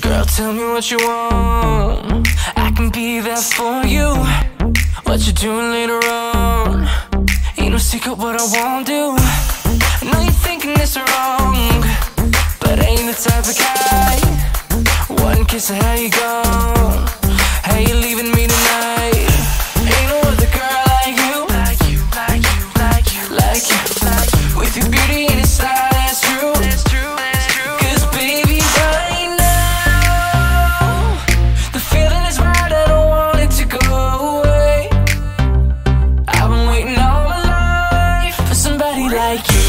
Girl, tell me what you want. I can be there for you. What you doing later on? Ain't no secret what I won't do. I know you're thinking this wrong, but ain't the type of guy. One kiss and how you gone? like you.